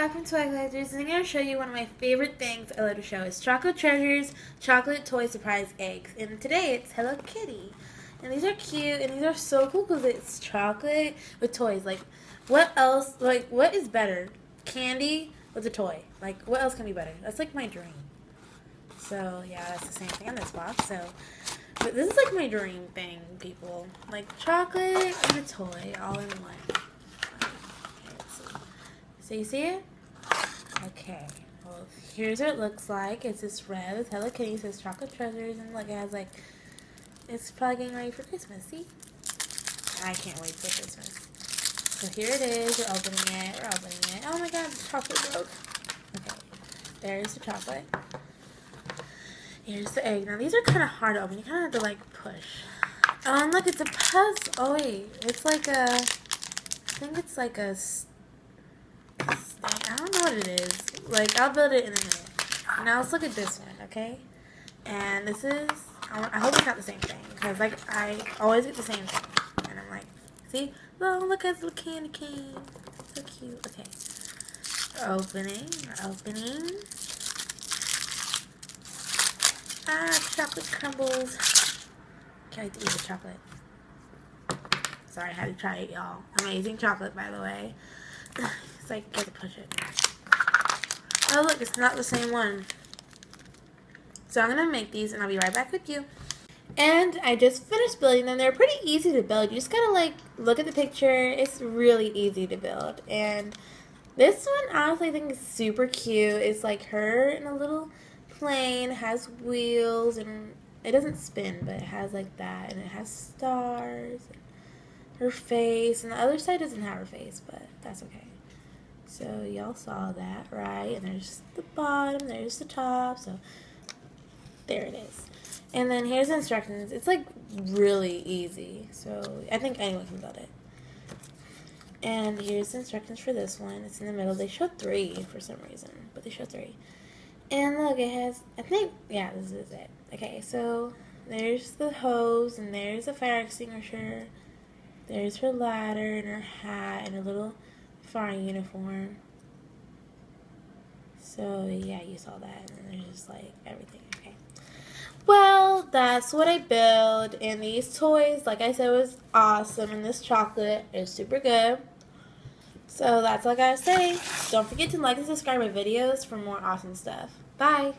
back from Toy Collectors, and I'm going to show you one of my favorite things I love to show. is Chocolate Treasures Chocolate Toy Surprise Eggs. And today it's Hello Kitty. And these are cute, and these are so cool because it's chocolate with toys. Like, what else, like, what is better? Candy with a toy. Like, what else can be better? That's like my dream. So, yeah, that's the same thing on this box. So, but this is like my dream thing, people. Like, chocolate and a toy all in one. So you see it? Okay. Well, here's what it looks like. It's this red with Hello Kitty. It says Chocolate Treasures. And look, it has like, it's probably getting ready for Christmas. See? I can't wait for Christmas. So here it is. We're opening it. We're opening it. Oh my god, the chocolate broke. Okay. There's the chocolate. Here's the egg. Now these are kind of hard to open. You kind of have to like push. Oh, and look, it's a puzzle. Oh wait, it's like a. I think it's like a I don't know what it is. Like, I'll build it in a minute. Now let's look at this one, okay? And this is, I hope it's not the same thing, because, like, I always get the same thing. And I'm like, see? Oh, look at the candy cane. So cute. Okay. Opening, opening. Ah, chocolate crumbles. Can't wait to eat the chocolate. Sorry, I had to try it, y'all. Amazing chocolate, by the way. Like, get to push it. Oh, look, it's not the same one. So I'm going to make these, and I'll be right back with you. And I just finished building them. They're pretty easy to build. You just gotta, like, look at the picture. It's really easy to build. And this one, honestly, I think is super cute. It's like her in a little plane, has wheels, and it doesn't spin, but it has like that. And it has stars, her face. And the other side doesn't have her face, but that's okay. So y'all saw that, right? And there's the bottom, there's the top. So there it is. And then here's the instructions. It's like really easy. So I think anyone can build it. And here's the instructions for this one. It's in the middle. They showed three for some reason, but they showed three. And look, it has, I think, yeah, this is it. Okay, so there's the hose, and there's the fire extinguisher. There's her ladder, and her hat, and a little fire uniform. So yeah, you saw that, and there's just like everything. Okay. Well, that's what I built, and these toys, like I said, was awesome, and this chocolate is super good. So that's all I gotta say. Don't forget to like and subscribe my videos for more awesome stuff. Bye.